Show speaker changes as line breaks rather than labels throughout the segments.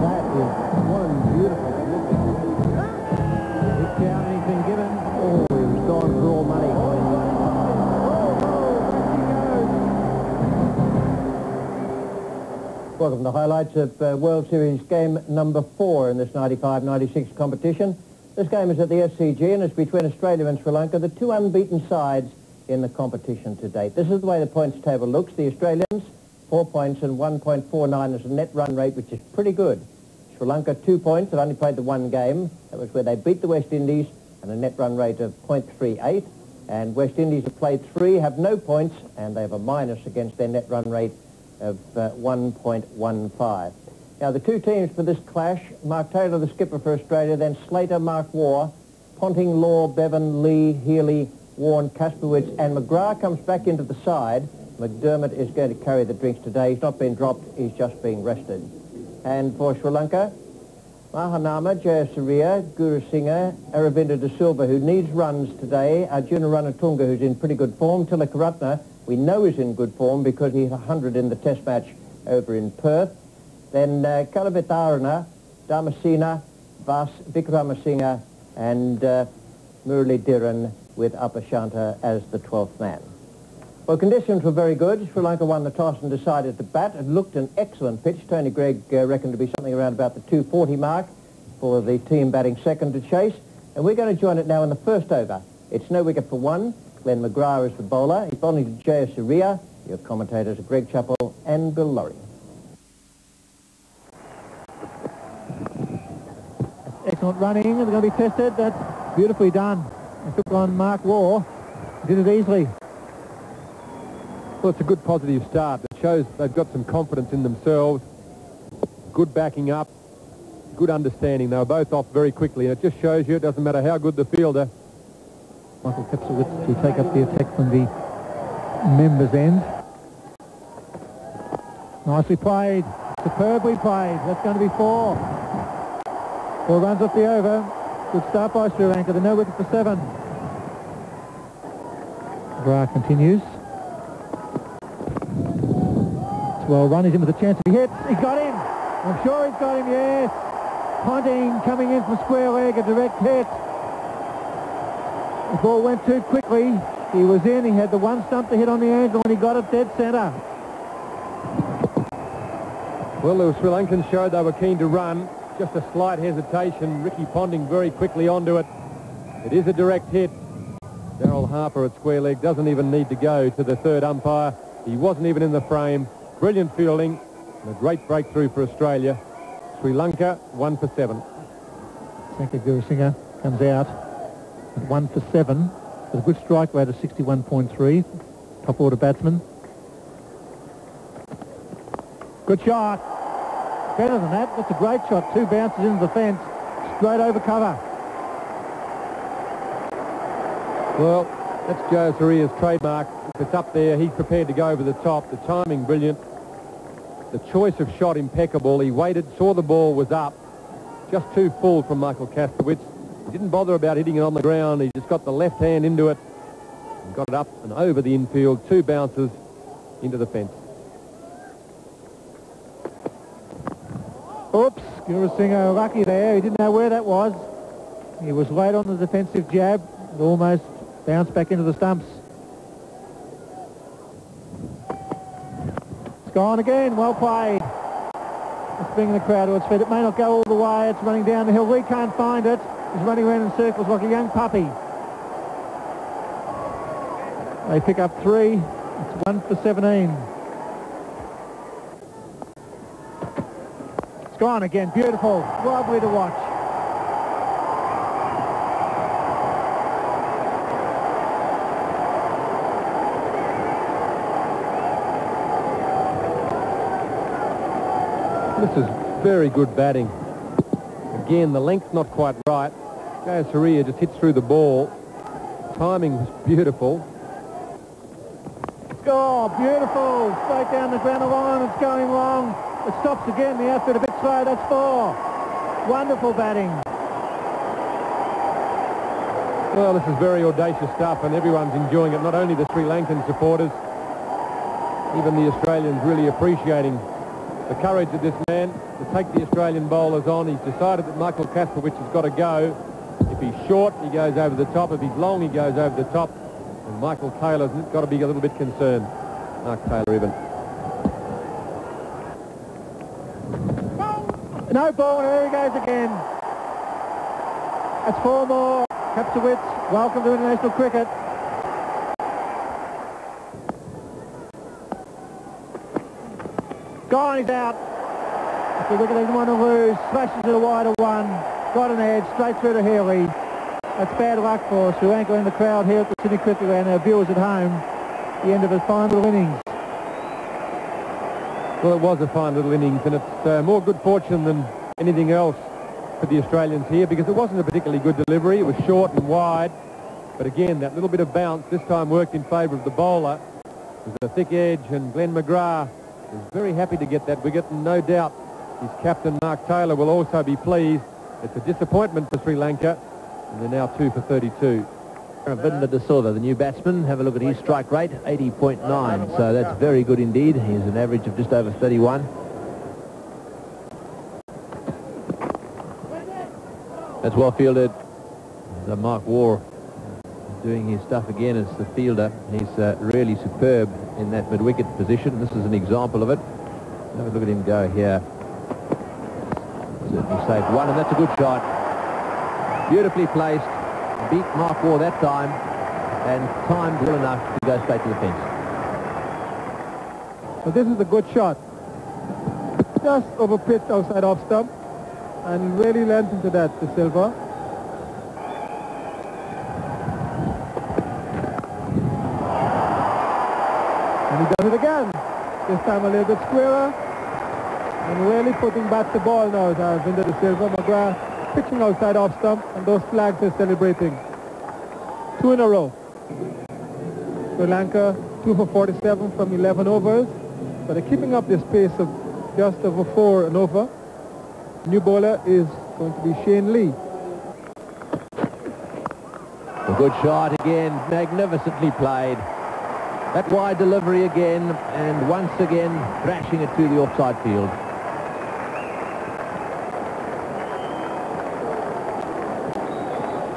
That is one beautiful Hit down and given. Oh, he was gone for all money. Welcome to the highlights of uh, World Series game number four in this 95-96 competition. This game is at the SCG and it's between Australia and Sri Lanka, the two unbeaten sides in the competition to date. This is the way the points table looks. The Australians, four points and 1.49 is a net run rate, which is pretty good. Sri Lanka, two points. They've only played the one game. That was where they beat the West Indies and a net run rate of 0.38. And West Indies have played three, have no points, and they have a minus against their net run rate of uh, 1.15. Now, the two teams for this clash, Mark Taylor, the skipper for Australia, then Slater, Mark Waugh, Ponting, Law, Bevan, Lee, Healy, Warne, Kasprowicz, and McGrath comes back into the side. McDermott is going to carry the drinks today. He's not been dropped. He's just being rested. And for Sri Lanka, Mahanama, Jayasuriya, Gurusinha, Aravinda de Silva, who needs runs today, Arjuna Ranatunga, who's in pretty good form, Tillakaratne, we know is in good form because he hit 100 in the test match over in Perth. Then uh, Kaluwitharana, Dharmasena, Vas Wickramasinghe, and uh, Muralitharan with Upashantha as the 12th man. Well, conditions were very good. Sri Lanka won the toss and decided to bat. It looked an excellent pitch. Tony Greig uh, reckoned to be something around about the 240 mark for the team batting second to chase. And we're going to join it now in the first over. It's no wicket for one. Glenn McGrath is the bowler. He's bowling to Jayasuriya. Your commentators are Greg Chappell and Bill Lawry.
Excellent running. They're going to be tested. That's beautifully done. They took on Mark Waugh. Did it easily.
Well, it's a good positive start. It shows they've got some confidence in themselves, good backing up, good understanding. They were both off very quickly, and it just shows you it doesn't matter how good the fielder.
Michael Kasprowicz to take up the attack from the members' end. Nicely played. Superbly played. That's going to be four. Four runs off the over. Good start by Sri Lanka. They're no wicket for seven. Bra continues. It's well run. He's in with a chance to be hit. He's got him. I'm sure he's got him, yes. Ponting coming in from square leg, a direct hit. The ball went too quickly. He was in. He had the one stump to hit on the angle, and he got it dead centre.
Well, the Sri Lankans showed they were keen to run. Just a slight hesitation. Ricky Ponting very quickly onto it. It is a direct hit. Daryl Harper at square leg doesn't even need to go to the third umpire. He wasn't even in the frame. Brilliant fielding and a great breakthrough for Australia. Sri Lanka, one for seven.
Sanka Gurusinha comes out at one for seven with a good strike rate of 61.3. Top order batsman. Good shot. Better than that. That's a great shot. Two bounces into the fence. Straight over cover.
Well, that's Jayasuriya's trademark. If it's up there, he's prepared to go over the top. The timing brilliant. The choice of shot impeccable. He waited, saw the ball was up. Just too full from Michael Kasprowicz. He didn't bother about hitting it on the ground. He just got the left hand into it and got it up and over the infield. Two bounces into the fence.
Oops, Gurusinha lucky there. He didn't know where that was. He was late on the defensive jab. Almost bounced back into the stumps. Gone again. Well played. It's bringing the crowd to its feet. It may not go all the way. It's running down the hill. We can't find it. He's running around in circles like a young puppy. They pick up three. It's one for 17. It's gone again. Beautiful. Lovely to watch.
This is very good batting. Again, the length's not quite right. Jayasuriya just hits through the ball. Timing was beautiful.
Oh, beautiful. Straight down the ground line. It's going long. It stops again. The outfit a bit slow. That's four. Wonderful batting.
Well, this is very audacious stuff, and everyone's enjoying it. Not only the Sri Lankan supporters, even the Australians really appreciating the courage of this take the Australian bowlers on. He's decided that Michael Kasprowicz has got to go. If he's short, he goes over the top. If he's long, he goes over the top. And Michael Taylor's got to be a little bit concerned. Mark Taylor even.
No ball, there he goes again. That's four more. Kasprowicz, welcome to international cricket. Gone, he's out. The wicket doesn't want to lose. Smashes it a wider one. Got an edge, straight through to Healy. That's bad luck for Sri Lanka in the crowd here at the Sydney Cricket Ground. Our viewers at home. The end of his fine little innings.
Well, it was a fine little innings, and it's uh, more good fortune than anything else for the Australians here because it wasn't a particularly good delivery. It was short and wide, but again, that little bit of bounce this time worked in favour of the bowler. It was a thick edge, and Glenn McGrath was very happy to get that wicket, and no doubt his captain, Mark Taylor, will also be pleased. It's a disappointment for Sri Lanka, and they're now two for 32.
Ravindra De Silva, the new batsman, have a look at his strike rate, 80.9. So that's very good indeed. He's an average of just over 31. That's well fielded. The Mark Waugh doing his stuff again as the fielder. He's uh, really superb in that mid-wicket position. This is an example of it. Have a look at him go here. Certainly saved one, and that's a good shot. Beautifully placed. Beat Mark Waugh that time, and timed well enough to go straight to the fence.
But this is a good shot. Just over pitch outside off stump, and really length into that de Silva. And he does it again. This time a little bit squarer. And really putting back the ball now uh, Vinda De Silva. McGrath pitching outside off stump, and those flags are celebrating. Two in a row. Sri Lanka, 2 for 47 from 11 overs. But they're keeping up this pace of just over 4 and over. New bowler is going to be Shane Lee.
A good shot again, magnificently played. That wide delivery again, and once again thrashing it to the offside field.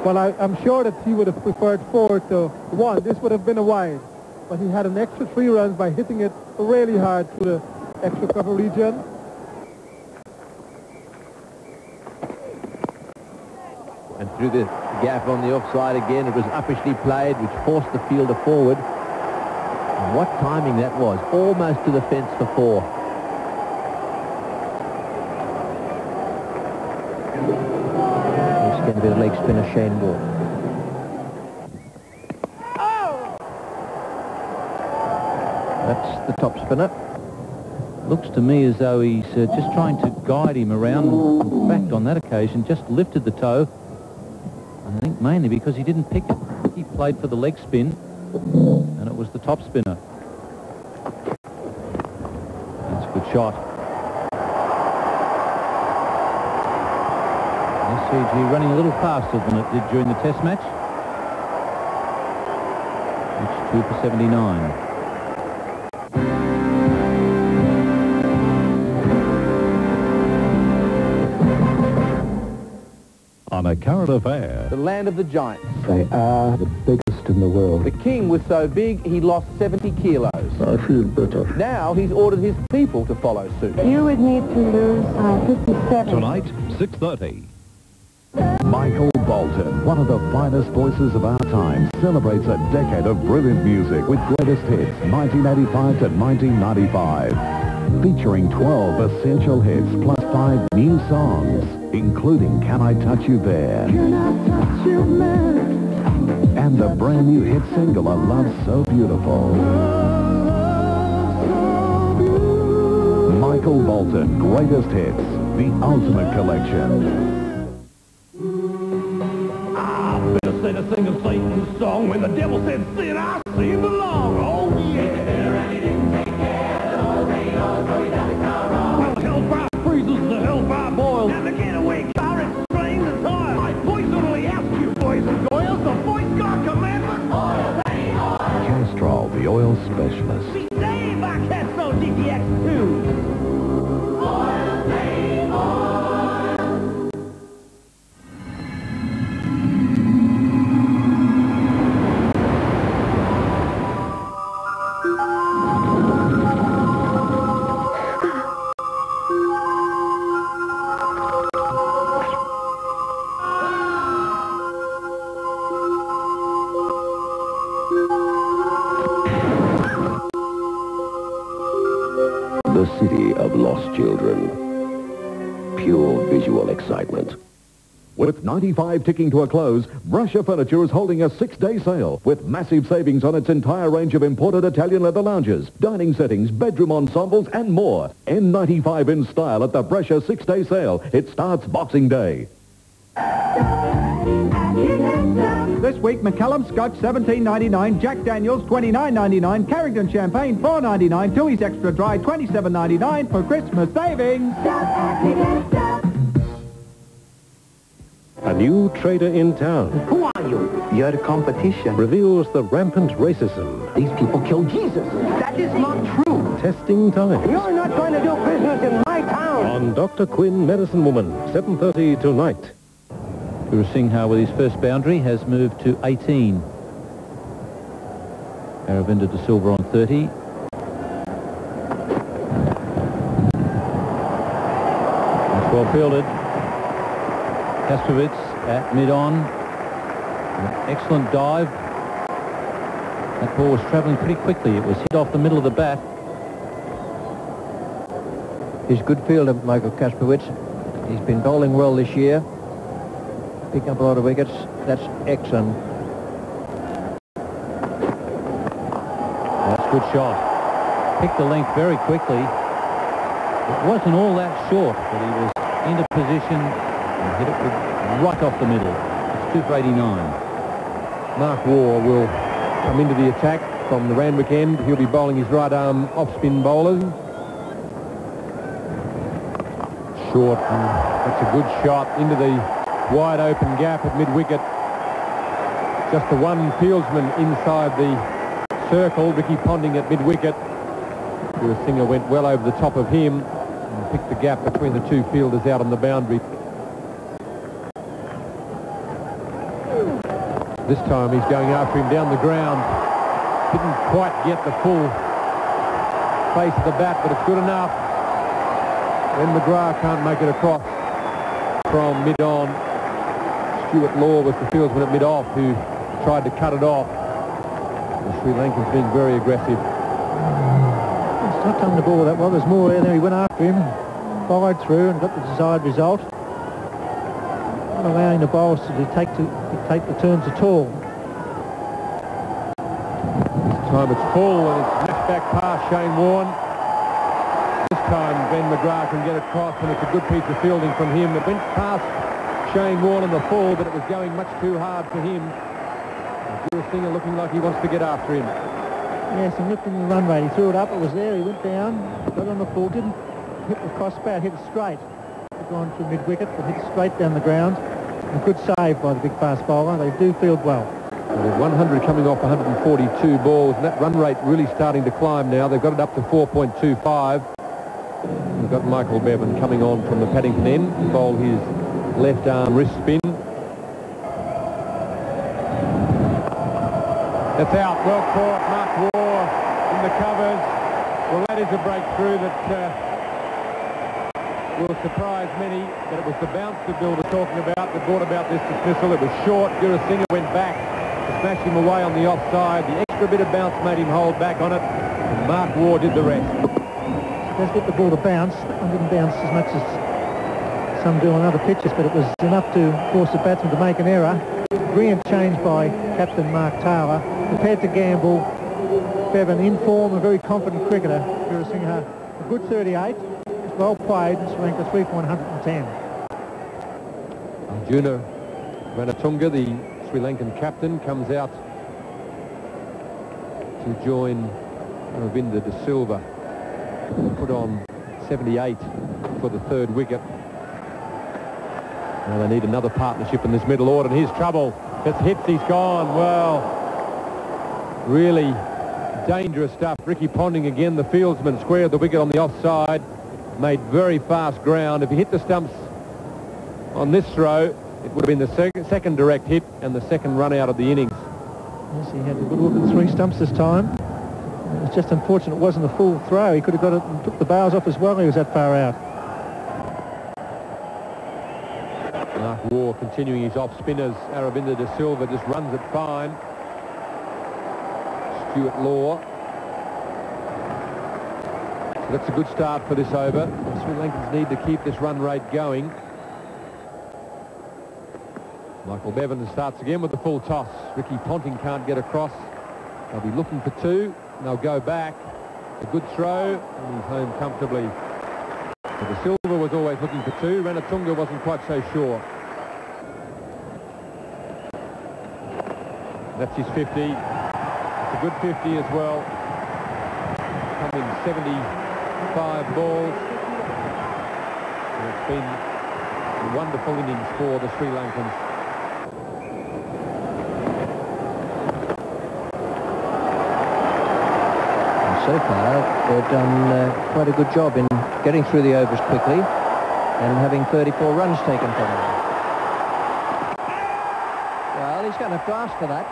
Well, I, am sure that he would have preferred four to one. This would have been a wide. But he had an extra three runs by hitting it really hard to the extra cover region.
And through the gap on the offside again, it was uppishly played, which forced the fielder forward. And what timing that was. Almost to the fence for four. going to be Shane Warne. That's the top spinner.
Looks to me as though he's uh, just trying to guide him around. In fact, on that occasion, just lifted the toe. I think mainly because he didn't pick it. He played for the leg spin, and it was the top spinner. That's a good shot. SCG running a little faster than it did during the test match. It's 2 for 79.
On a current affair.
The land of the giants.
They are the biggest in the world.
The king was so big he lost 70 kilos.
I feel better.
Now he's ordered his people to follow suit.
You would need to lose uh, 57.
Tonight, 6.30.
One of the finest voices of our time, celebrates a decade of brilliant music with greatest hits 1985 to 1995. Featuring 12 essential hits plus 5 new songs, including Can I Touch You There?
Touch you,
and the brand new hit single, A Love So Beautiful. Michael Bolton, Greatest Hits, the ultimate collection.
When the devil said sin, I sing
95 ticking to a close, Brussia Furniture is holding a six-day sale with massive savings on its entire range of imported Italian leather lounges, dining settings, bedroom ensembles, and more. N95 in style at the Brussia six-day sale. It starts Boxing Day.
This week, McCallum Scotch 17.99, Jack Daniels 29.99, Carrington Champagne 4.99, Tooheys Extra Dry 27.99 for Christmas savings.
A new trader in town
Who are you? You're the competition.
reveals the rampant racism.
These people killed Jesus. That is not true.
Testing time.
You're not going to do business in my town.
On Dr. Quinn, Medicine Woman, 7.30 tonight.
Singha with his first boundary has moved to 18. Aravinda de Silva on 30. That's well fielded. Kasprowicz at mid-on. Excellent dive. That ball was travelling pretty quickly. It was hit off the middle of the bat.
He's a good fielder, Michael Kasprowicz. He's been bowling well this year. Picking up a lot of wickets. That's excellent.
That's a good shot. Picked the length very quickly. It wasn't all that short, but he was into position hit it right off the middle. It's two for 89.
Mark Waugh will come into the attack from the Randwick end. He'll be bowling his right arm off-spin bowlers. Short, that's a good shot into the wide open gap at mid-wicket. Just the one fieldsman inside the circle, Ricky Ponting at mid-wicket. Singer went well over the top of him and picked the gap between the two fielders out on the boundary. This time he's going after him down the ground. Didn't quite get the full face of the bat, but it's good enough. When McGrath can't make it across from mid-on, Stuart Law was the fieldsman at mid-off who tried to cut it off. The Sri Lankans being very aggressive.
It's not done the ball that well. There's more there. He went after him, followed through and got the desired result. Allowing the bowlers to take, to dictate the turns at all.
This time it's full and it's knocked back past Shane Warne. This time Ben McGrath can get across and it's a good piece of fielding from him. It went past Shane Warne in the full, but it was going much too hard for him. Singer looking like he wants to get after him.
Yes, and lifting the run rate. He threw it up, it was there, he went down, got on the full, didn't hit the crossbar, hit it straight. Gone through mid-wicket, but hit straight down the ground. A good save by the big fast bowler. They do field well.
With 100 coming off 142 balls, and that run rate really starting to climb now. They've got it up to 4.25. We've got Michael Bevan coming on from the Paddington end bowl his left arm wrist spin. That's out. Well caught. Mark Waugh in the covers. Well, that is a breakthrough that uh, will surprise many, but it was the bounce Bill was talking about that brought about this dismissal. It was short. Gurusinha went back to smash him away on the offside. The extra bit of bounce made him hold back on it, and Mark Waugh did the rest.
Does get the ball to bounce. It didn't bounce as much as some do on other pitches, but it was enough to force the batsman to make an error. Brilliant change by Captain Mark Taylor. Prepared to gamble. Bevan in form, a very confident cricketer. Gurusinha, a good 38. Well played, Sri Lanka 3 for 110.
Arjuna Ranatunga, the Sri Lankan captain, comes out to join Ravinda de Silva. Put on 78 for the third wicket. Now they need another partnership in this middle order, and here's trouble. It's hits, he's gone. Well, really dangerous stuff. Ricky Ponting again, the fieldsman, squared the wicket on the offside. Made very fast ground. If he hit the stumps on this throw, it would have been the sec second direct hit and the second run out of the innings.
Yes, he had a good look at three stumps this time. It was just unfortunate it wasn't a full throw. He could have got it and took the bars off as well. He was that far out.
Mark Waugh continuing his off spinners. Aravinda de Silva just runs it fine. Stuart Law. So that's a good start for this over. Sri Lankans need to keep this run rate going. Michael Bevan starts again with the full toss. Ricky Ponting can't get across. They'll be looking for two. They'll go back. A good throw. And he's home comfortably. So de Silva was always looking for two. Ranatunga wasn't quite so sure. That's his 50. It's a good 50 as well. Coming 75 balls. And it's been a wonderful innings for the Sri Lankans.
So far they've done uh, quite a good job in getting through the overs quickly and having 34 runs taken from them. Well, he's going to have to ask for that.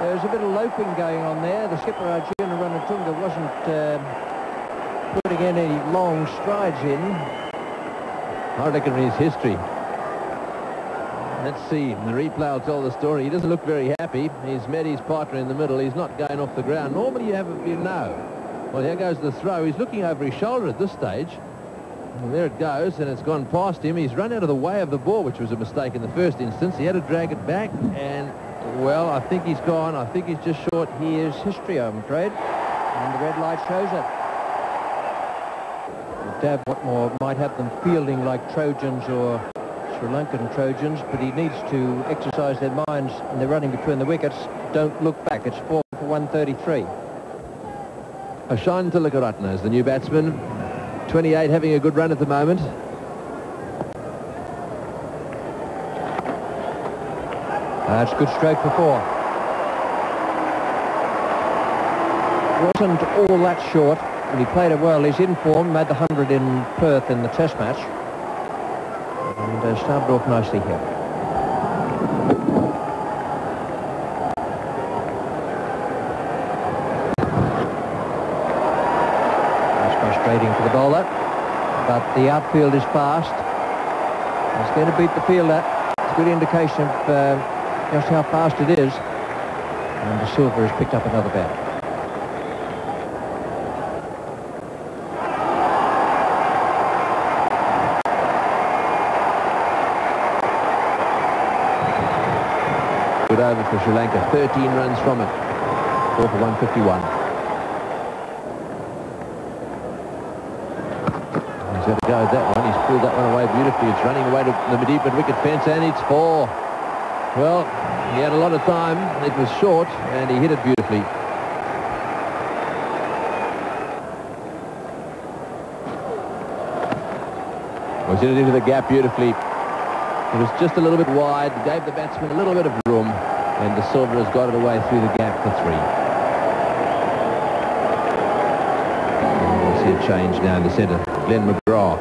There's a bit of loping going on there. The skipper Arjuna Ranatunga wasn't uh, putting any long strides in.
I reckon in his history. Let's see. The replay will tell the story. He doesn't look very happy. He's met his partner in the middle. He's not going off the ground. Normally you have a you know. Well, here goes the throw. He's looking over his shoulder at this stage. Well, there it goes, and it's gone past him. He's run out of the way of the ball, which was a mistake in the first instance. He had to drag it back, and, well, I think he's gone. I think he's just short.
Here's history, I'm afraid, and the red light shows it. Dav Whatmore might have them fielding like Trojans or Sri Lankan Trojans, but he needs to exercise their minds and they're running between the wickets. Don't look back. It's 4 for 133.
Ashan Tillakaratne is the new batsman. 28 having a good run at the moment.
That's good stroke for four. Wasn't all that short, but he played it well. He's in form, made the 100 in Perth in the Test match. And uh, off nicely here. That's frustrating for the bowler, but the outfield is fast. He's going to beat the fielder. It's a good indication of uh, just how fast it is. And de Silva has picked up another bat.
Good over for Sri Lanka. 13 runs from it. 4 for 151. He's got to go with that one. He's pulled that one away beautifully. It's running away to the deep mid wicket fence and it's four. Well, he had a lot of time. It was short and he hit it beautifully. Was hit it into the gap beautifully. It was just a little bit wide, gave the batsman a little bit of room, and de Silva has got it away through the gap for three. And we'll see a change now in the centre. Glenn McGrath.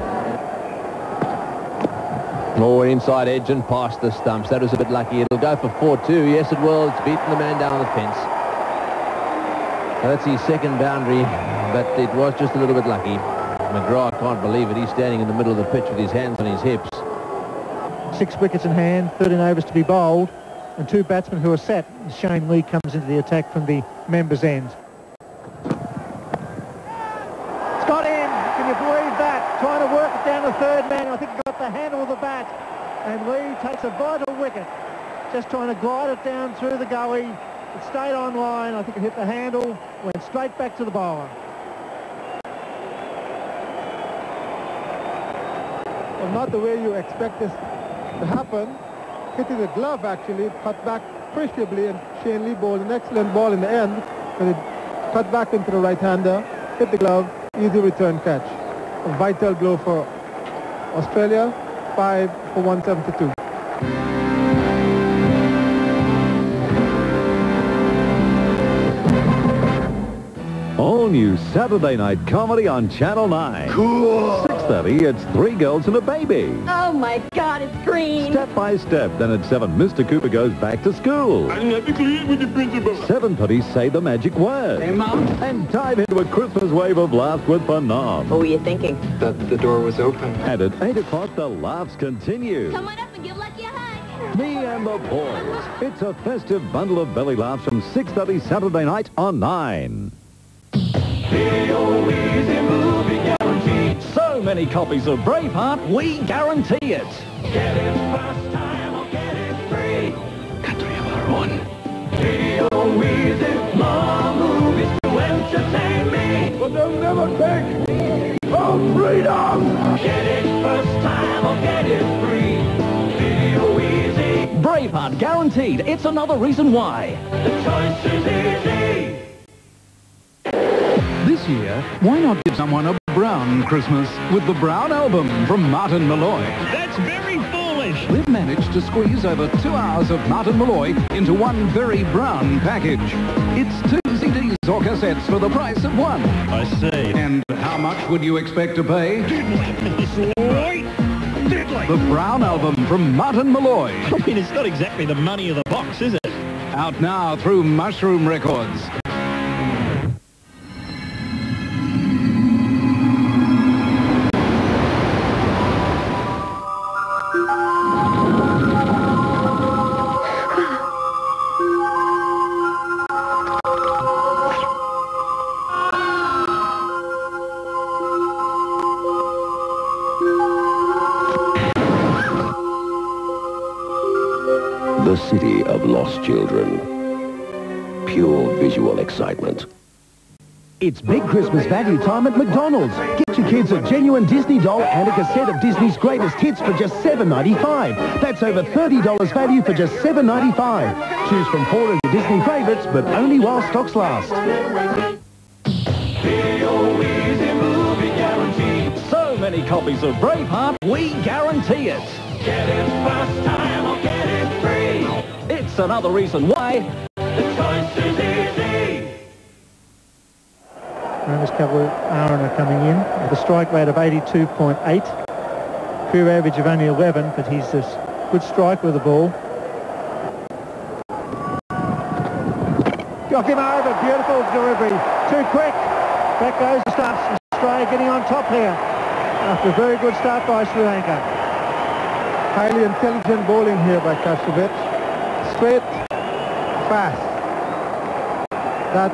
Oh, inside edge and past the stumps. That was a bit lucky. It'll go for 4-2. Yes, it will. It's beaten the man down the fence. That's his second boundary, but it was just a little bit lucky. McGrath can't believe it. He's standing in the middle of the pitch with his hands on his hips.
Six wickets in hand, 13 overs to be bowled, and two batsmen who are set. Shane Lee comes into the attack from the members' end. It's got him! Can you believe that? Trying to work it down the third man. I think he got the handle of the bat. And Lee takes a vital wicket. Just trying to glide it down through the gully. It stayed on line. I think it hit the handle, went straight back to the bowler.
Well, not the way you expect this to happen. Hitting the glove actually, cut back appreciably and Shane Lee bowled an excellent ball in the end but it cut back into the right-hander, hit the glove, easy return catch. A vital blow for Australia, 5 for 172.
All new Saturday night comedy on Channel 9. Cool. 6.30, it's Three Girls and a Baby.
Oh my God, it's green.
Step by step, then at 7, Mr. Cooper goes back to school.
I'm not clear with the principal.
7.30, say the magic word.
Hey, Mom.
And dive into a Christmas wave of laughs with Fanon.
What were you thinking?
That the door was open.
And at 8 o'clock, the laughs continue.
Come on up and give Lucky a hug.
Me and the boys. It's a festive bundle of belly laughs from 6.30 Saturday night on 9.
Many copies of Braveheart, we guarantee it. Get it first time or get it free. Country of our own. More movies to entertain me. But they'll never take our freedom. Get it first time or get it free. Braveheart guaranteed. It's another reason why. The choice is easy.
This year, why not give someone a brown Christmas with the Brown Album from Martin Molloy?
That's very foolish.
We've managed to squeeze over two hours of Martin Molloy into one very brown package. It's two CDs or cassettes for the price of one.
I see.
And how much would you expect to pay? The Brown Album from Martin Molloy.
I mean, it's not exactly the money of the box, is it?
Out now through Mushroom Records.
It's big Christmas value time at McDonald's. Get your kids a genuine Disney doll and a cassette of Disney's greatest hits for just $7.95. That's over $30 value for just $7.95. Choose from four of your Disney favourites, but only while stocks last.
So many copies of Braveheart, we guarantee it. Get it first time or get it free. It's another reason why the choice is
Romas Cavalry Aaron are coming in with a strike rate of 82.8. Career average of only 11, but he's a good strike with the ball. Got him over, beautiful delivery. Too quick. Back goes the Stuffs. Australia getting on top here. After a very good start by Sri Lanka.
Highly intelligent bowling here by Kasprowicz. Straight, fast. That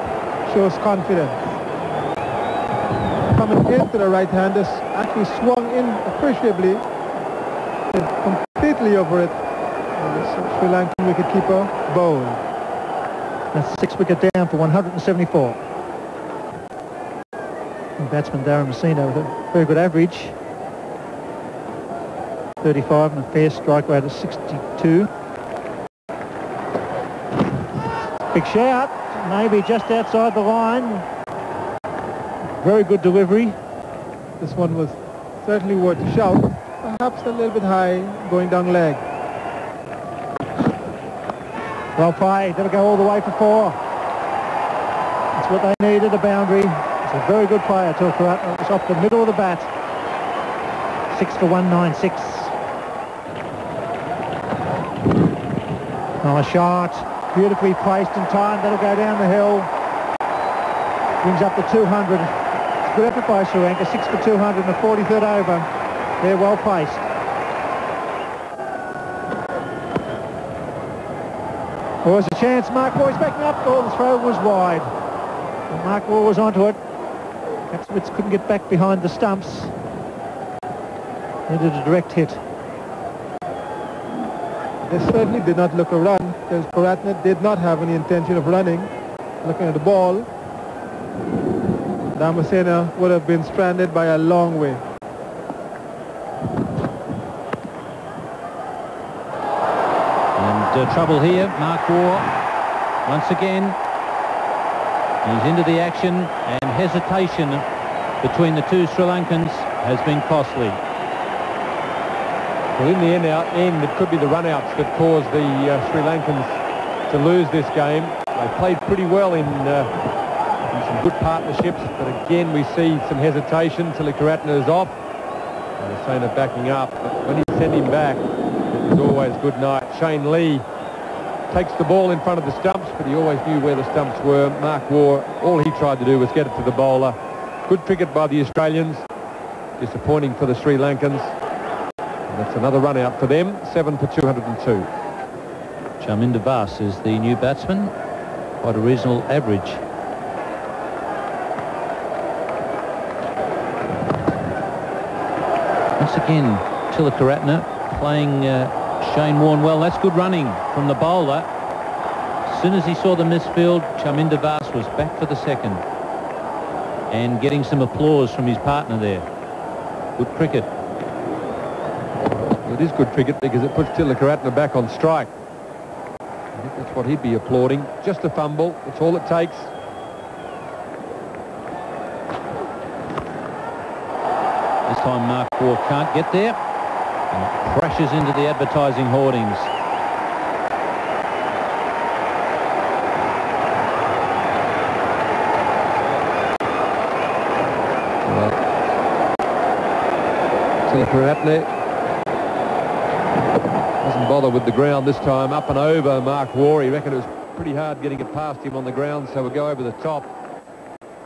shows confidence. Coming into the right-handers, actually swung in appreciably, completely over it. Sri Lankan wicketkeeper bowled.
That's six wicket down for 174. And batsman Dharmasena with a very good average. 35 and a fair strike rate of 62. Big shout, maybe just outside the line. Very good delivery.
This one was certainly worth a shout. Perhaps a little bit high going down leg.
Well played. That'll go all the way for four. That's what they needed, a boundary. It's a very good player, Tilkarat. It's off the middle of the bat. Six for 196. Nice shot. Beautifully placed in time. That'll go down the hill. Brings up the 200. Good effort by Lanka. Six for 200 in the 43rd over. They're well placed. Was a chance. Mark Waugh backing up. Oh, the throw was wide. And Mark Waugh was onto it. Kasprowicz couldn't get back behind the stumps. Needed a direct hit.
They certainly did not look a run because Karatna did not have any intention of running. Looking at the ball, Dharmasena would have been stranded by a long way.
And uh, trouble here, Mark Waugh, once again. He's into the action and hesitation between the two Sri Lankans has been costly.
Well, in the end, out, end it could be the run-outs that caused the uh, Sri Lankans to lose this game. They played pretty well in, uh, in some good partnerships, but again we see some hesitation. Tillakaratne is off. And Asena backing up. But when he sent him back, it was always good night. Shane Lee takes the ball in front of the stumps, but he always knew where the stumps were. Mark Waugh, all he tried to do was get it to the bowler. Good cricket by the Australians. Disappointing for the Sri Lankans. And that's another run out for them, 7 for 202.
Chaminda Vas is the new batsman. Quite a reasonable average. Again, Tillakaratne playing uh, Shane Warne well. That's good running from the bowler. As soon as he saw the misfield, Chaminda Vas was back for the second and getting some applause from his partner there. Good cricket.
It is good cricket because it puts Tillakaratne back on strike. I think that's what he'd be applauding. Just a fumble. That's all it takes.
Time Mark Waugh can't get there and it crashes into the advertising hoardings.
Tillakaratne doesn't bother with the ground this time. Up and over Mark Waugh. He reckoned it was pretty hard getting it past him on the ground, so we'll go over the top.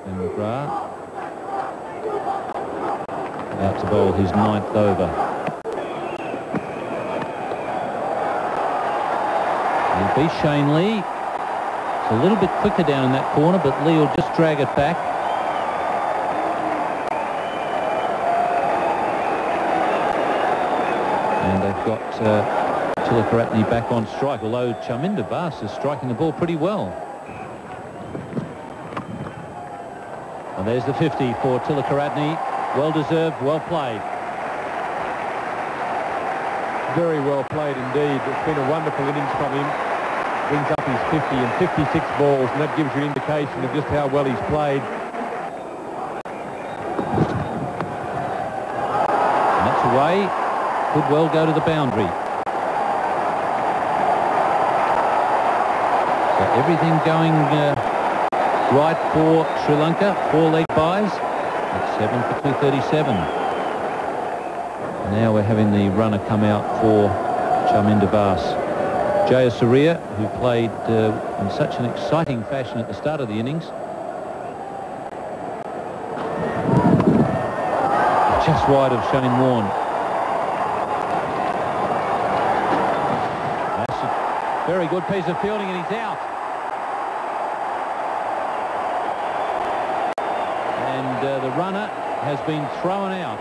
And McGrath about to bowl his ninth over. He'll be Shane Lee. It's a little bit quicker down in that corner, but Lee will just drag it back. And they've got uh, Tillakaratne back on strike, although Chaminda Vas is striking the ball pretty well. And there's the 50 for Tillakaratne. Well deserved, well played.
Very well played indeed. It's been a wonderful innings from him. Brings up his 50 and 56 balls, and that gives you an indication of just how well he's played.
And that's away. Could well go to the boundary. So everything going uh, right for Sri Lanka. Four leg buys. At seven for 237. Now we're having the runner come out for Chaminda Vas. Jayasuriya, who played uh, in such an exciting fashion at the start of the innings. Just wide of Shane Warne. That's a very good piece of fielding and he's out. And uh, the runner has been thrown out.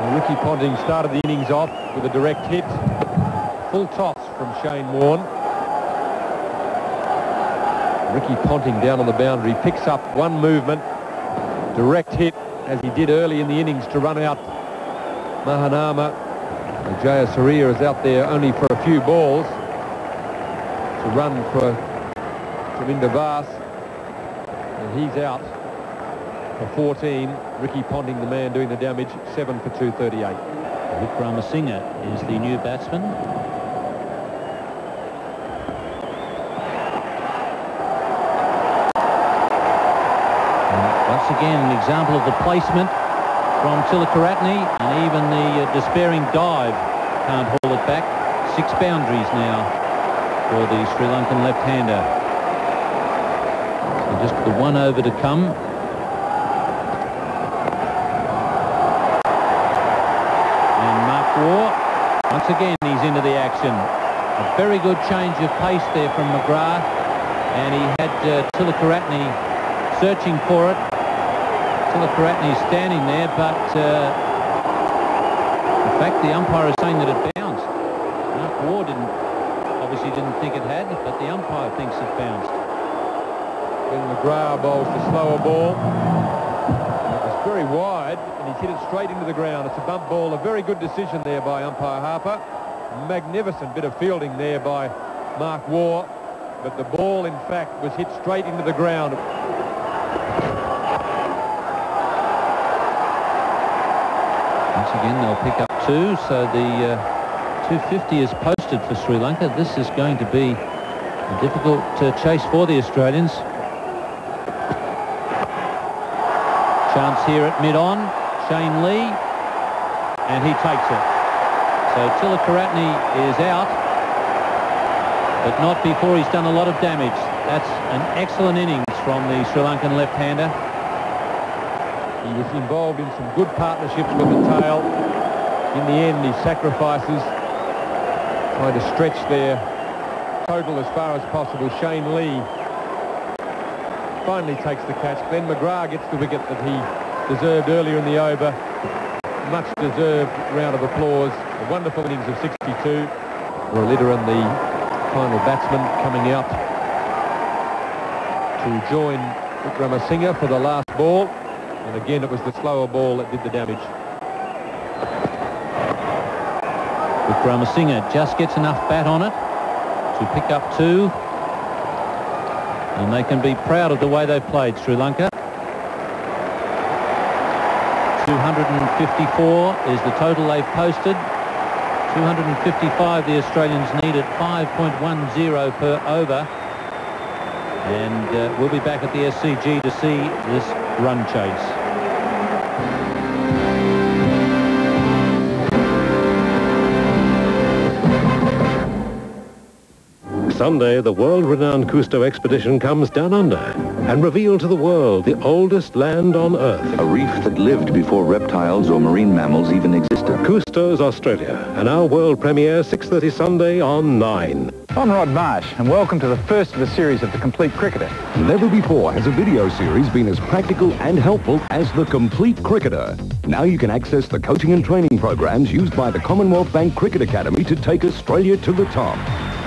Well, Ricky Ponting started the innings off with a direct hit. Full toss from Shane Warne. Ricky Ponting down on the boundary picks up one movement. Direct hit as he did early in the innings to run out Mahanama. And Jayasuriya is out there only for a few balls to run for Chaminda Vas. He's out for 14. Ricky Ponting, the man doing the damage, 7 for 238.
Wickramasinghe is the new batsman. Once again, an example of the placement from Tillakaratne and even the uh, despairing dive can't haul it back. Six boundaries now for the Sri Lankan left-hander. Just the one over to come. And Mark Waugh, once again, he's into the action. A very good change of pace there from McGrath. And he had uh, Tillakaratne searching for it. Tillakaratne standing there, but uh, in fact, the umpire is saying that it bounced. Mark Waugh didn't, obviously didn't think it had, but the umpire thinks it bounced.
Then McGrath bowls the slower ball. It was very wide, and he's hit it straight into the ground. It's a bump ball. A very good decision there by umpire Harper. Magnificent bit of fielding there by Mark Waugh. But the ball, in fact, was hit straight into the ground.
Once again, they'll pick up two, so the uh, 250 is posted for Sri Lanka. This is going to be a difficult uh, chase for the Australians. Chance here at mid-on. Shane Lee, and he takes it. So Tillakaratne is out, but not before he's done a lot of damage. That's an excellent innings from the Sri Lankan left-hander.
He was involved in some good partnerships with the tail. In the end, he sacrifices, trying to stretch their total as far as possible. Shane Lee finally takes the catch. Glenn McGrath gets the wicket that he deserved earlier in the over. Much deserved round of applause. A wonderful innings of 62. Muralitharan, the final batsman, coming out to join Wickramasinghe for the last ball. And again, it was the slower ball that did the damage.
Wickramasinghe just gets enough bat on it to pick up two. And they can be proud of the way they've played Sri Lanka. 254 is the total they've posted. 255 the Australians need at 5.10 per over. And uh, we'll be back at the SCG to see this run chase.
Sunday, the world-renowned Cousteau expedition comes down under and reveal to the world the oldest land on Earth.
A reef that lived before reptiles or marine mammals even existed.
Cousteau's Australia, and our world premiere 6.30 Sunday on 9.
I'm Rod Marsh, and welcome to the first of the series of The Complete Cricketer.
Never before has a video series been as practical and helpful as The Complete Cricketer. Now you can access the coaching and training programs used by the Commonwealth Bank Cricket Academy to take Australia to the top.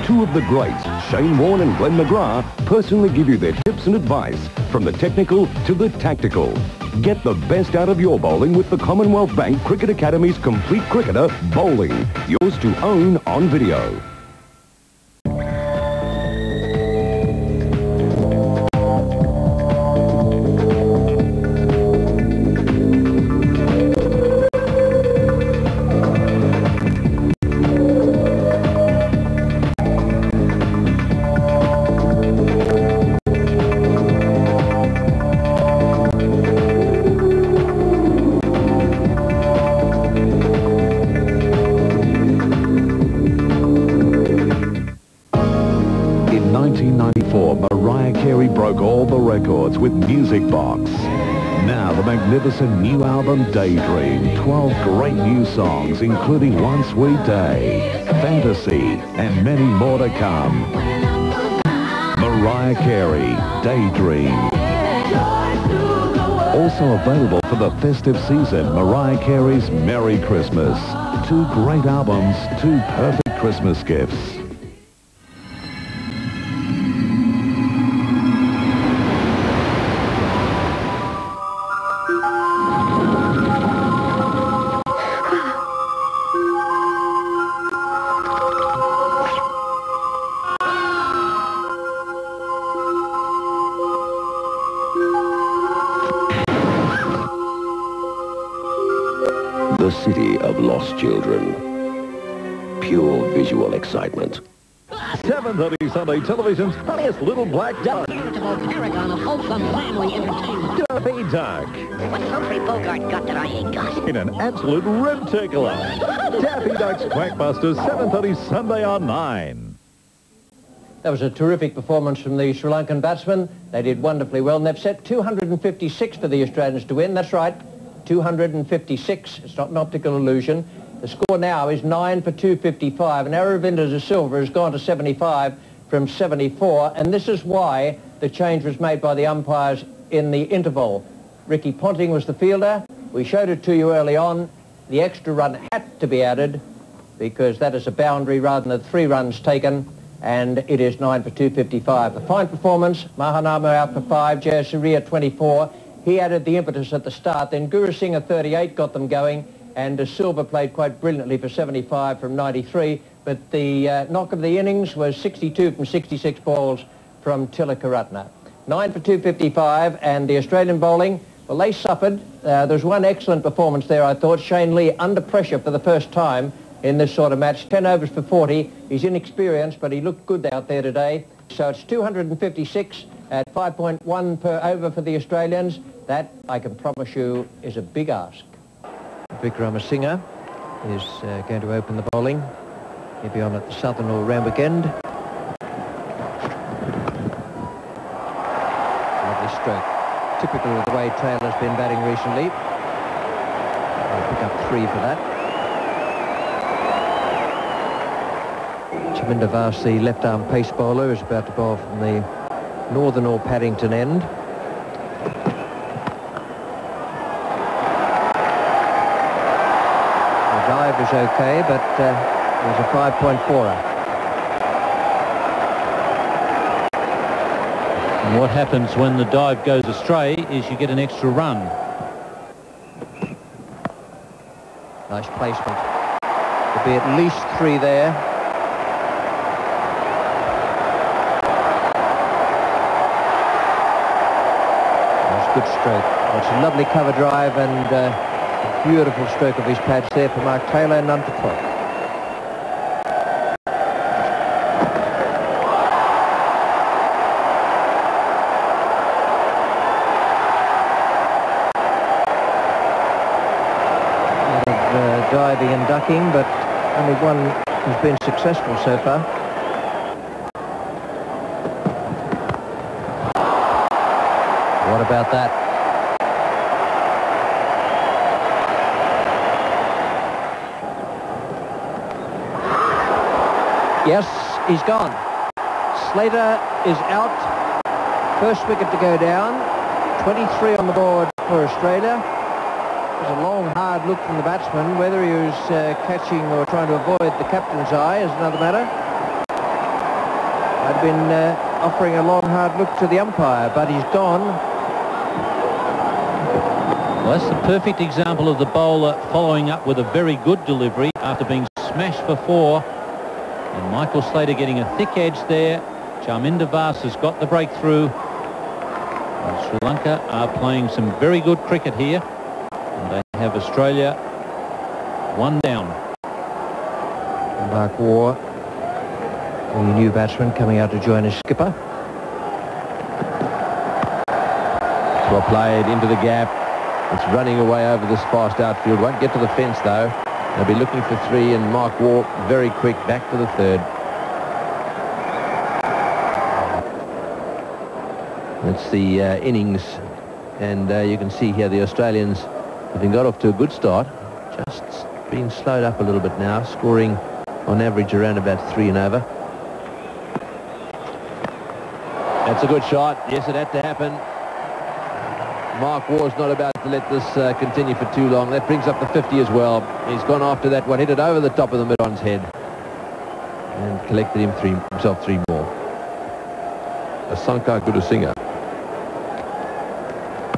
Two of the greats, Shane Warne and Glenn McGrath, personally give you their tips and advice from the technical to the tactical. Get the best out of your bowling with the Commonwealth Bank Cricket Academy's Complete Cricketer Bowling. Yours to own on video. Daydream. 12 great new songs including One Sweet Day, Fantasy and many more to come. Mariah Carey, Daydream. Also available for the festive season, Mariah Carey's Merry Christmas. Two great albums, two perfect Christmas gifts.
Children. Pure visual excitement.
7.30 Sunday Television's funniest little black duck.
veritable paragon of wholesome family entertainment.
Daffy Duck.
What's Humphrey Bogart got that I ain't got?
In an absolute rib tickler. Daffy Duck's Quackbusters, 7.30 Sunday on 9.
That was a terrific performance from the Sri Lankan batsmen. They did wonderfully well, and they've set 256 for the Australians to win. That's right, 256. It's not an optical illusion. The score now is 9 for 255, and Aravinda de Silva has gone to 75 from 74, and this is why the change was made by the umpires in the interval. Ricky Ponting was the fielder. We showed it to you early on. The extra run had to be added because that is a boundary rather than the three runs taken and it is 9 for 255. A fine performance, Mahanama out for 5, Jayasuriya 24. He added the impetus at the start, then Gurusinha at 38 got them going, and Silva played quite brilliantly for 75 from 93, but the uh, knock of the innings was 62 from 66 balls from Tillakaratne. 9 for 255, and the Australian bowling, well, they suffered. Uh, there was one excellent performance there, I thought. Shane Lee under pressure for the first time in this sort of match. 10 overs for 40. He's inexperienced, but he looked good out there today. So it's 256 at 5.1 per over for the Australians. That, I can promise you, is a big ask. Wickramasinghe is uh, going to open the bowling. He'll be on at the southern or Randwick end. Lovely stroke. Typical of the way Taylor's been batting recently. I'll pick up three for that. Chaminda the left-arm pace bowler, is about to bowl from the northern or Paddington end. was okay, but uh, it was a 5.4er.
And what happens when the dive goes astray is you get an extra run.
Nice placement. There'll be at least three there. That's good stroke. It's a lovely cover drive and uh, beautiful stroke of his pads there for Mark Taylor, none to clock. uh, diving and ducking, but only one has been successful so far. What about that? Yes, he's gone. Slater is out. First wicket to go down. 23 on the board for Australia. It was a long, hard look from the batsman. Whether he was uh, catching or trying to avoid the captain's eye is another matter. I'd been uh, offering a long, hard look to the umpire, but he's gone.
Well, that's the perfect example of the bowler following up with a very good delivery after being smashed before. And Michael Slater getting a thick edge there. Chaminda Vas has got the breakthrough. And Sri Lanka are playing some very good cricket here. And they have Australia one down.
Mark Waugh, the new batsman coming out to join his skipper.
Well played into the gap. It's running away over this fast outfield. Won't get to the fence though. They'll be looking for three and Mark Waugh very quick back for the third. That's the uh, innings and uh, you can see here the Australians have been got off to a good start just being slowed up a little bit now scoring on average around about three and over. That's a good shot. Yes, it had to happen. Mark Waugh's not about to let this uh, continue for too long. That brings up the 50 as well. He's gone after that one, hit it over the top of the mid-on's head and collected him three, himself three more. Asanka Gurusinha.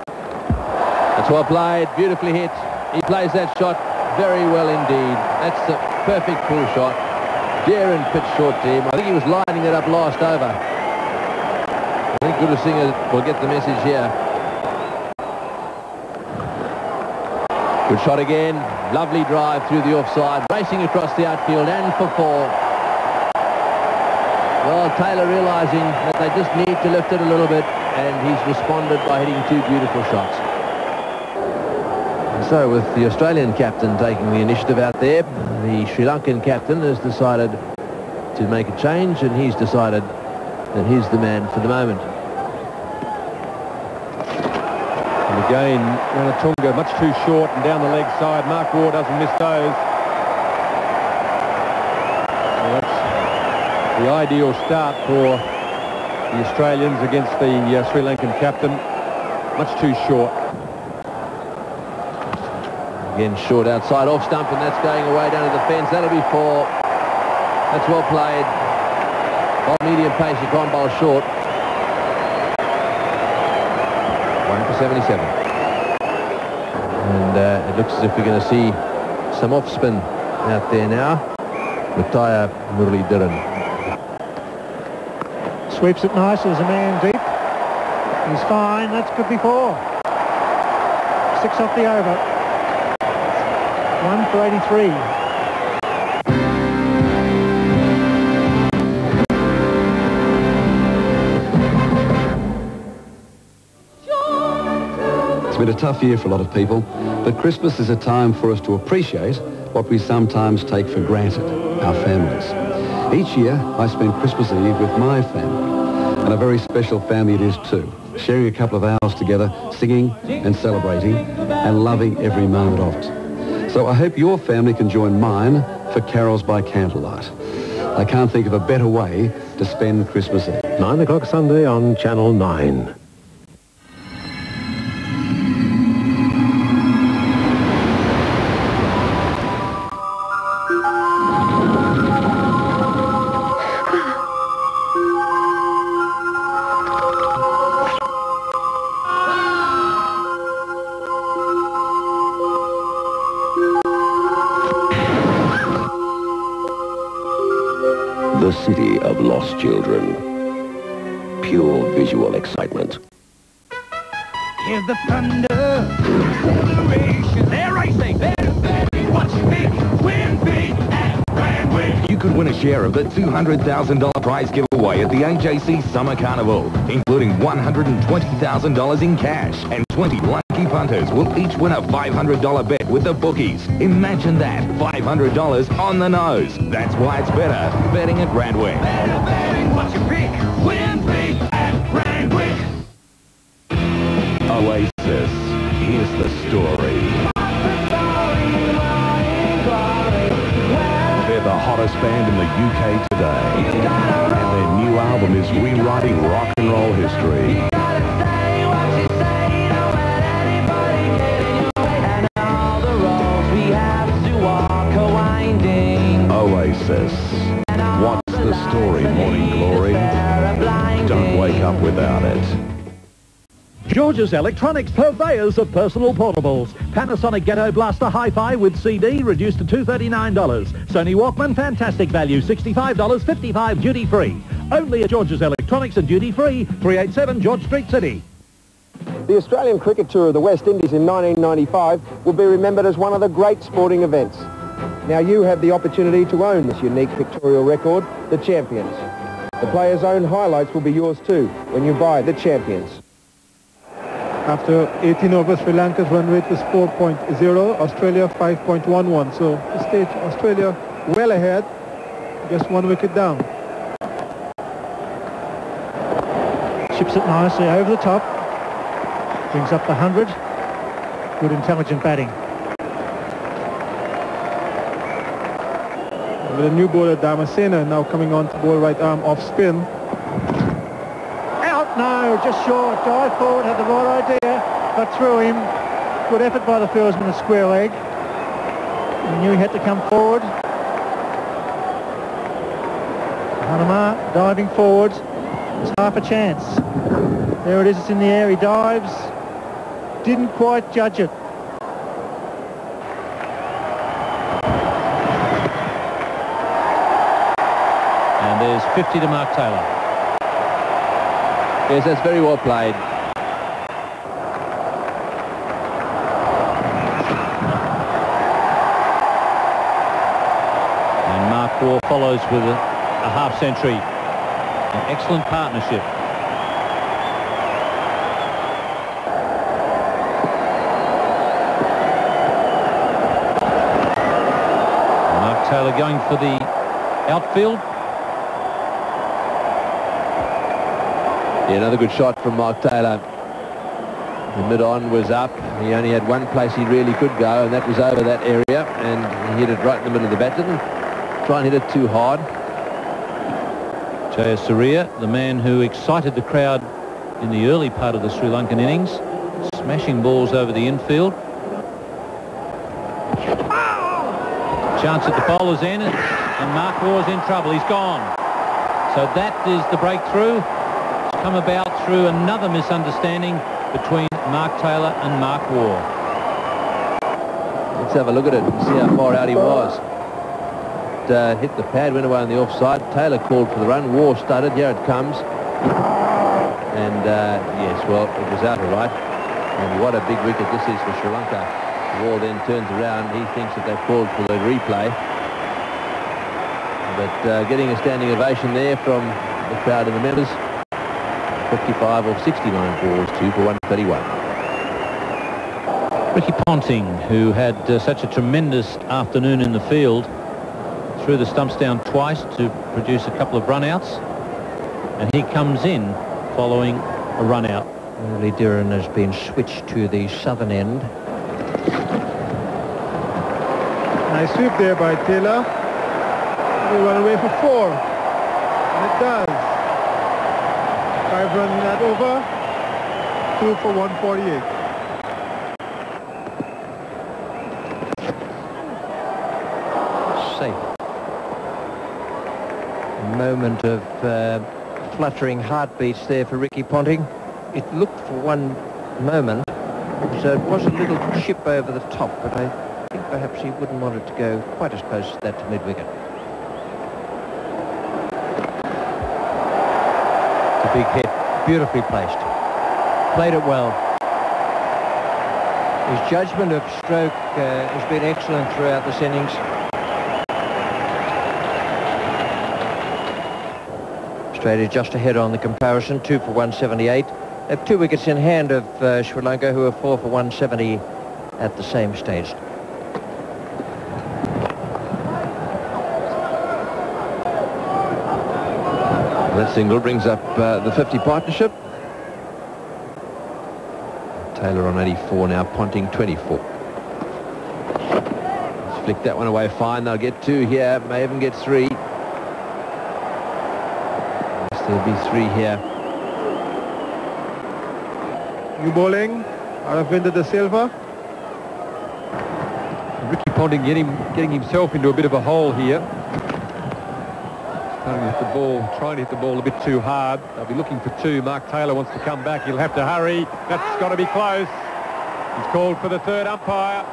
That's well played, beautifully hit. He plays that shot very well indeed. That's a perfect pull shot. Daring pitch short to him. I think he was lining it up last over. I think Gurusinha will get the message here. Good shot again. Lovely drive through the offside. Racing across the outfield and for four. Well, Taylor realising that they just need to lift it a little bit and he's responded by hitting two beautiful shots. So with the Australian captain taking the initiative out there, the Sri Lankan captain has decided to make a change and he's decided that he's the man for the moment.
And again, Ranatunga much too short and down the leg side. Mark Waugh doesn't miss those. Well, that's the ideal start for the Australians against the uh, Sri Lankan captain. Much too short.
Again, short outside off stump, and that's going away down to the fence. That'll be four. That's well played. Bowl medium pace, you can't bowl short. One for 77. And uh, it looks as if we're going to see some off spin out there now. Mataya Murali Dhiran.
Sweeps it nice as a man deep. He's fine. That's good before. Six off the over. One for 83.
Been a tough year for a lot of people, but Christmas is a time for us to appreciate what we sometimes take for granted, our families. Each year, I spend Christmas Eve with my family, and a very special family it is too, sharing a couple of hours together, singing and celebrating, and loving every moment of it. So I hope your family can join mine for carols by candlelight. I can't think of a better way to spend Christmas Eve.
9 o'clock Sunday on Channel 9.
Pure visual excitement.
Here's the thunder. They're racing. They're betting. Watch big. Win big at Randwick.
You could win a share of the $200,000 prize giveaway at the AJC Summer Carnival, including $120,000 in cash and 20 lucky punters will each win a $500 bet with the bookies. Imagine that, $500 on the nose. That's why it's better betting at Randwick.
Better betting. Pick. Win
story. They're the hottest band in the UK today. And their new album is rewriting rock and roll history.
George's Electronics, purveyors of personal portables. Panasonic Ghetto Blaster Hi-Fi with CD reduced to $239. Sony Walkman, fantastic value, $65, 55 duty-free. Only at George's Electronics and duty-free, 387 George Street City.
The Australian Cricket Tour of the West Indies in 1995 will be remembered as one of the great sporting events. Now you have the opportunity to own this unique pictorial record, The Champions. The players' own highlights will be yours too when you buy The Champions.
After 18 overs, Sri Lanka's run rate was 4.0, Australia 5.11. So the stage, Australia well ahead, just one wicket down.
Chips it nicely over the top. Brings up the 100. Good intelligent batting.
With a new bowler, Dharmasena, now coming on to bowl right arm off spin.
Out, no, just short. Dive forward, had the right idea, but through him. Good effort by the fieldsman, a square leg. He knew he had to come forward. Hanama diving forward. It's half a chance. There it is, it's in the air, he dives. Didn't quite judge it.
And there's 50 to Mark Taylor.
Yes, that's very well played.
And Mark Waugh follows with a, a half century. An excellent partnership. Mark Taylor going for the outfield.
Yeah, another good shot from Mark Taylor. The mid-on was up. He only had one place he really could go, and that was over that area, and he hit it right in the middle of the bat. Didn't try and hit it too hard.
Jayasuriya, the man who excited the crowd in the early part of the Sri Lankan innings, smashing balls over the infield. Chance at the bowler's end, and Mark Waugh's in trouble. He's gone. So that is the breakthrough. It's come about through another misunderstanding between Mark Taylor and Mark Waugh.
Let's have a look at it and see how far out he was. Uh, hit the pad, went away on the offside. Taylor called for the run. Waugh started. Here it comes. And uh, yes, well, it was out all right. And what a big wicket this is for Sri Lanka. Waugh then turns around. He thinks that they've called for the replay. But uh, getting a standing ovation there from the crowd and the members. 55 or 69 balls, 2 for 131.
Ricky Ponting, who had uh, such a tremendous afternoon in the field, threw the stumps down twice to produce a couple of runouts. And he comes in following a run out.
Muralitharan has been switched to the southern end.
Nice sweep there by Taylor. He run away for four. And it does. Five run that over. Two for 148.
Safe. A moment of uh, fluttering heartbeats there for Ricky Ponting. It looked for one moment, so it was a little chip over the top, but I think perhaps he wouldn't want it to go quite as close as that to mid-wicket.
a big hit. Beautifully placed. Played it well. His judgment of stroke uh, has been excellent throughout this innings. Australia just ahead on the comparison, two for 178. They have two wickets in hand of uh, Sri Lanka, who are four for 170 at the same stage. That single brings up uh, the 50 partnership. Taylor on 84 now, Ponting 24. Let's flick that one away fine. They'll get two here, may even get three. Yes, there'll be three here.
New bowling, Aravinda De Silva.
Ricky Ponting getting, getting himself into a bit of a hole here. Trying to hit the ball, trying to hit the ball a bit too hard. They'll be looking for two. Mark Taylor wants to come back. He'll have to hurry. That's got to be close. He's called for the third umpire.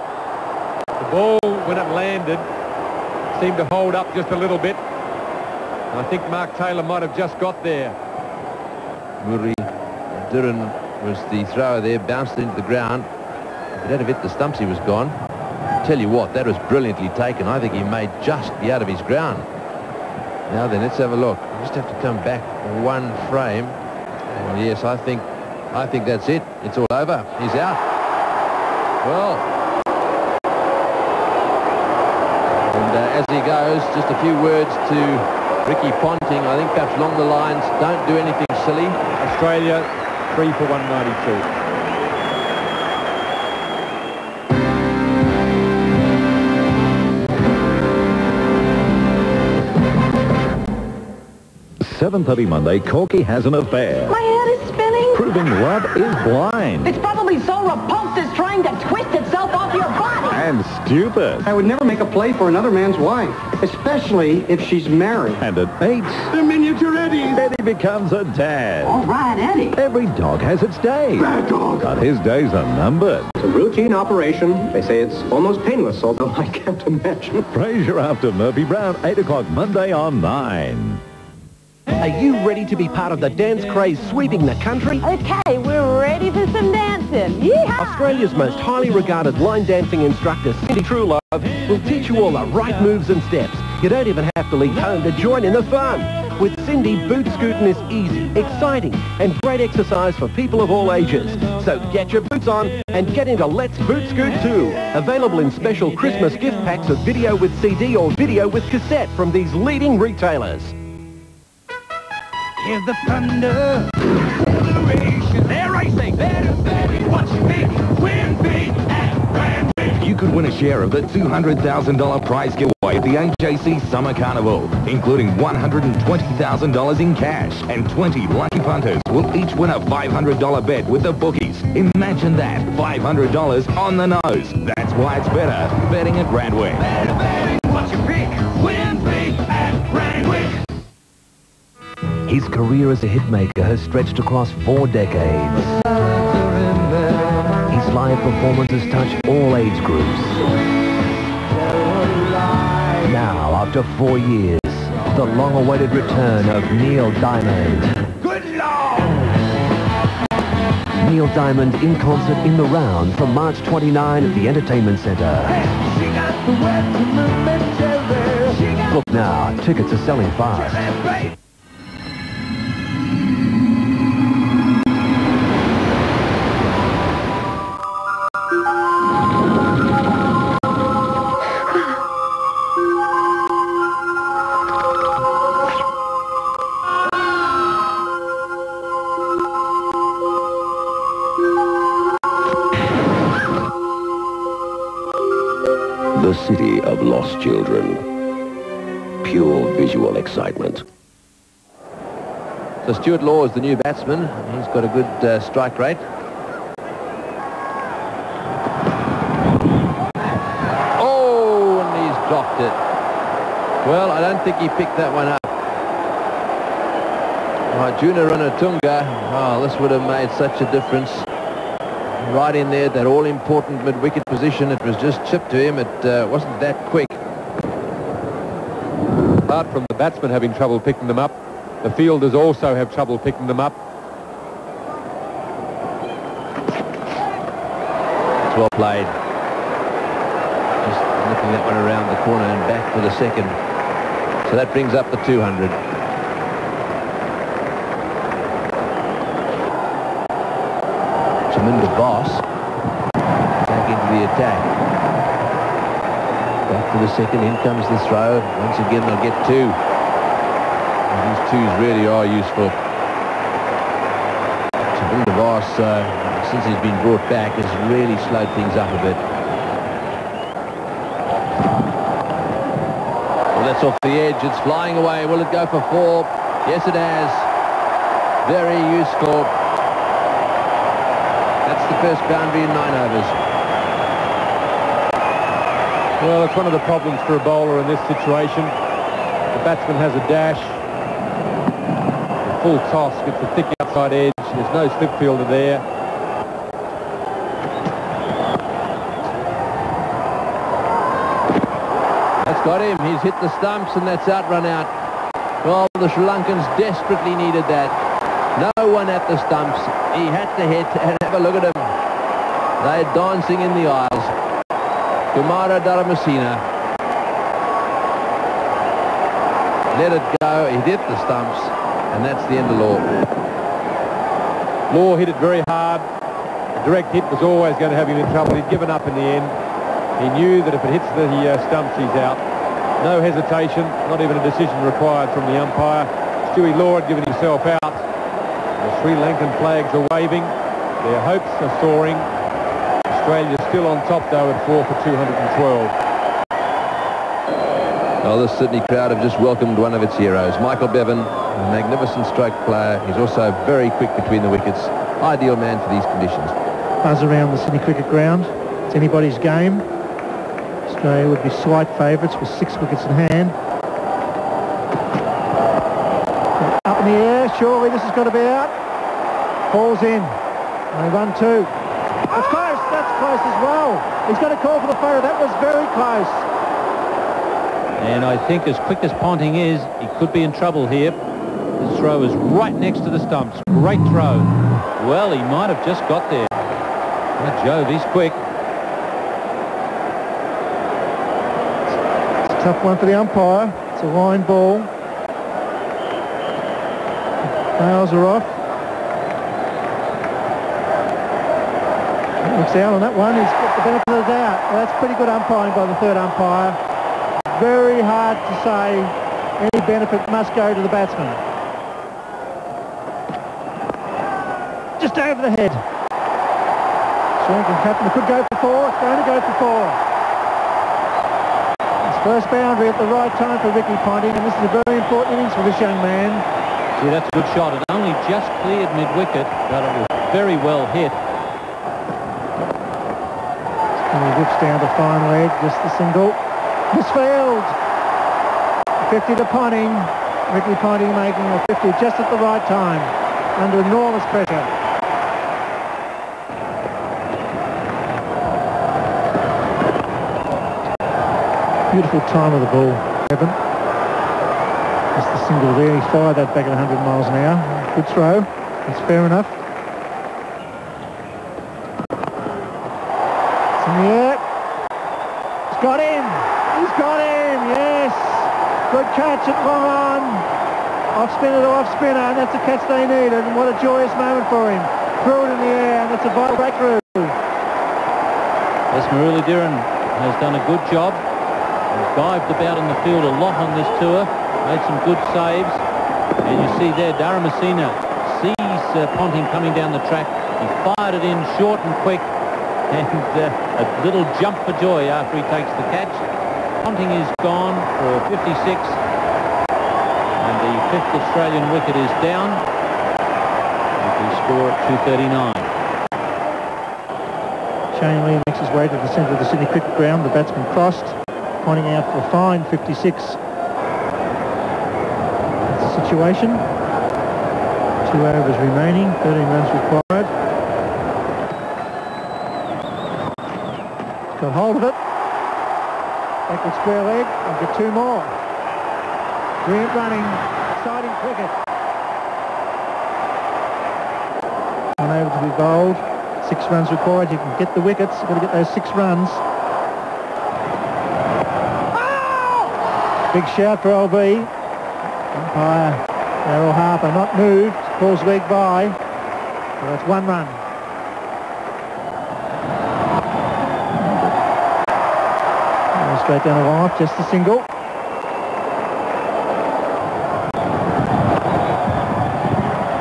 The ball, when it landed, seemed to hold up just a little bit. I think Mark Taylor might have just got there.
Muri Duran was the thrower there, bounced into the ground. If it had have hit the stumps, he was gone. Tell you what, that was brilliantly taken. I think he may just be out of his ground. Now then, let's have a look. We just have to come back one frame. Yes, I think, I think that's it. It's all over. He's out. Well, and uh, as he goes, just a few words to Ricky Ponting. I think perhaps along the lines, don't do anything silly.
Australia, three for 192.
Seven thirty Monday, Corky has an affair.
My head is spinning.
Proving love is blind
It's probably so repulsed it's trying to twist itself off your body.
and stupid.
I would never make a play for another man's wife, especially if she's married.
And at eight,
The miniature Eddie.
Eddie becomes a dad.
All right, Eddie.
Every dog has its day.
Bad dog.
But his days are numbered.
It's a routine operation. They say it's almost painless, although I can't imagine.
Frasier after Murphy Brown, 8 o'clock Monday on 9.
Are you ready to be part of the dance craze sweeping the country?
Okay, we're ready for some dancing. Yeehaw!
Australia's most highly regarded line dancing instructor, Cindy Truelove, will teach you all the right moves and steps. You don't even have to leave home to join in the fun. With Cindy, boot scooting is easy, exciting, and great exercise for people of all ages. So get your boots on and get into Let's Boot Scoot too. Available in special Christmas gift packs of video with CD or video with cassette from these leading retailers.
Here's the thunder. They're racing. Watch big, win big, and big.
You could win a share of the $200,000 prize giveaway at the AJC Summer Carnival, including $120,000 in cash, and 20 lucky punters will each win a $500 bet with the bookies. Imagine that, $500 on the nose. That's why it's better betting at Randwick.
Better, your pick,
His career as a hitmaker has stretched across four decades. His live performances touch all age groups. Now, after four years, the long-awaited return of Neil Diamond.
Good Lord!
Neil Diamond in concert in the round from March 29 at the Entertainment Centre.
She got the wet to my She got
Look now, tickets are selling fast.
So Stuart Law is the new batsman. He's got a good uh, strike rate. Oh, and he's dropped it. Well, I don't think he picked that one up. Arjuna Ranatunga, oh, this would have made such a difference. Right in there, that all-important mid-wicket position. It was just chipped to him. It uh, wasn't that quick.
Apart from the batsman having trouble picking them up, the fielders also have trouble picking them up.
It's well played. Just nipping that one around the corner and back for the second. So that brings up the 200. Chaminda Vas back into the attack. Back for the second. In comes the throw. Once again, they'll get two. Twos really are useful. Chaminda Vas, uh, since he's been brought back, has really slowed things up a bit. Well, that's off the edge. It's flying away. Will it go for four? Yes, it has. Very useful. That's the first boundary in nine overs.
Well, it's one of the problems for a bowler in this situation. The batsman has a dash. Full toss gets a thick outside edge. There's no slip fielder there.
That's got him. He's hit the stumps and that's out run out. Well, the Sri Lankans desperately needed that. No one at the stumps. He had to hit and have a look at him. They're dancing in the aisles. Kumara Dharmasena. Let it go. He hit the stumps and that's the end of law.
Law hit it very hard. A direct hit was always going to have him in trouble. He'd given up in the end. He knew that if it hits the uh, stumps, he's out. No hesitation, not even a decision required from the umpire. Stewie Law had given himself out. The Sri Lankan flags are waving. Their hopes are soaring. Australia still on top, though, at 4 for 212.
Well, this Sydney crowd have just welcomed one of its heroes, Michael Bevan, a magnificent stroke player. He's also very quick between the wickets. Ideal man for these conditions.
Buzz around the Sydney Cricket Ground. It's anybody's game. Australia would be slight favourites with six wickets in hand. Up in the air, surely this has got to be out. Falls in. They run two. That's close, that's close as well. He's got to call for the photo. That was very close.
And I think as quick as Ponting is, he could be in trouble here. Throw is right next to the stumps. Great throw. Well, he might have just got there. By Jove, he's quick.
It's a tough one for the umpire. It's a line ball. Nails are off. Looks out on that one. He's got the benefit of the doubt. Well, that's pretty good umpiring by the third umpire. Very hard to say any benefit must go to the batsman. Just over the head. Sri Lankan captain could go for four. It's going to go for four. It's first boundary at the right time for Ricky Ponting, and this is a very important innings for this young man.
See, that's a good shot. It only just cleared mid-wicket, but it was very well hit.
And he whips down the fine leg, just the single. Misfield. 50 to Ponting. Ricky Ponting making a 50 just at the right time, under enormous pressure. Beautiful time of the ball, Bevan. Just the single there. He fired that back at 100 miles an hour. Good throw. That's fair enough. It's. He's got him. He's got him. Yes. Good catch at long on. Off spinner to off spinner, and that's the catch they needed. And what a joyous moment for him. Threw it in the air, and that's a vital breakthrough.
Yes, Muralitharan has done a good job. He's dived about in the field a lot on this tour, made some good saves. And you see there, Dharmasena sees uh, Ponting coming down the track. He fired it in short and quick, and uh, a little jump for joy after he takes the catch. Ponting is gone for 56, and the fifth Australian wicket is down. With the score at 239.
Shane Lee makes his way to the centre of the Sydney Cricket Ground. The batsman crossed, Ponting out for fine 56. Situation. Two overs remaining, 13 runs required. Got hold of it. a square leg and get two more. Brilliant running, exciting cricket. One over to be bowled. Six runs required. You can get the wickets. You've got to get those six runs. Big shout for LB. Umpire Daryl Harper not moved. Calls leg by. So that's one run. Straight down the line, just a single.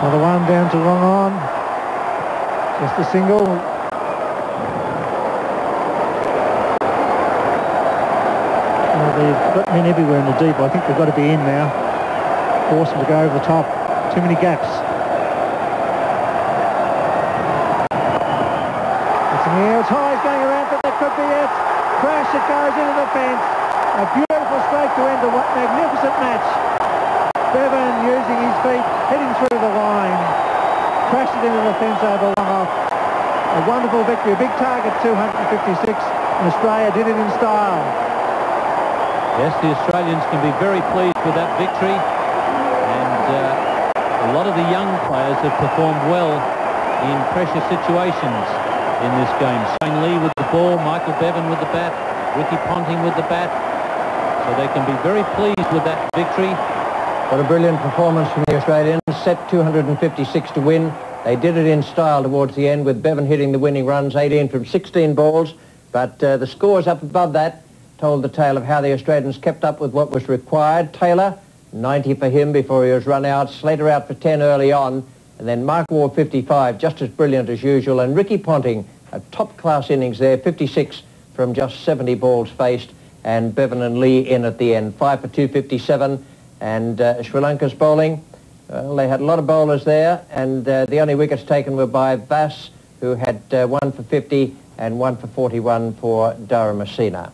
Another one down to wrong on. Just a single. Well, they've got men everywhere in the deep. I think they've got to be in now. Force them to go over the top. Too many gaps. It's an the air. It's high. Going around, but that could be it. Crash. It goes into the fence. A beautiful strike to end a magnificent match. Bevan using his feet, heading through the line, crashed it into the fence over long off. A wonderful victory, a big target, 256, and Australia did it in style.
Yes, the Australians can be very pleased with that victory, and uh, a lot of the young players have performed well in pressure situations in this game. Shane Lee with the ball, Michael Bevan with the bat, Ricky Ponting with the bat, so they can be very pleased with that victory.
What a brilliant performance from the Australians. Set 256 to win. They did it in style towards the end with Bevan hitting the winning runs, 18 from 16 balls. But uh, the scores up above that told the tale of how the Australians kept up with what was required. Taylor, 90 for him before he was run out. Slater out for 10 early on. And then Mark Waugh, 55, just as brilliant as usual. And Ricky Ponting, a top-class innings there, 56 from just 70 balls faced. And Bevan and Lee in at the end, 5 for 257. And uh, Sri Lanka's bowling, well, they had a lot of bowlers there, and uh, the only wickets taken were by Vas, who had uh, one for 50 and one for 41 for Dharmasena.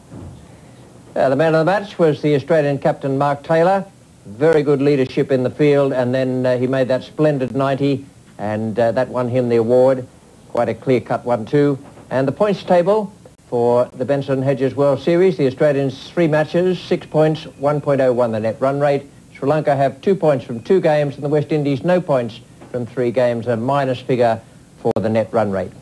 Uh, the man of the match was the Australian captain Mark Taylor. Very good leadership in the field, and then uh, he made that splendid 90, and uh, that won him the award. Quite a clear-cut one too. And the points table for the Benson Hedges World Series, the Australians three matches, six points, 1.01 the net run rate. Sri Lanka have two points from two games, and the West Indies no points from three games, a minus figure for the net run rate.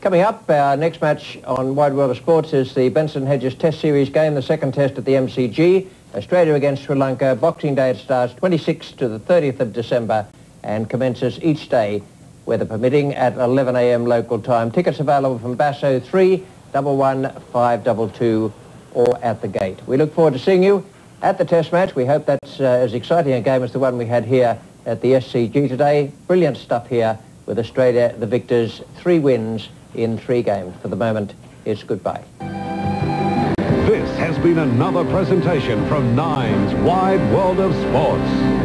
Coming up, our next match on Wide World of Sports is the Benson Hedges Test Series game, the second test at the MCG. Australia against Sri Lanka. Boxing Day it starts 26th to the 30th of December and commences each day, weather permitting, at 11 a.m. local time. Tickets available from Basso 3 522 or at the gate. We look forward to seeing you at the test match. We hope that's uh, as exciting a game as the one we had here at the SCG today. Brilliant stuff here with Australia, the victors, three wins in three games. For the moment, it's goodbye.
This has been another presentation from Nine's Wide World of Sports.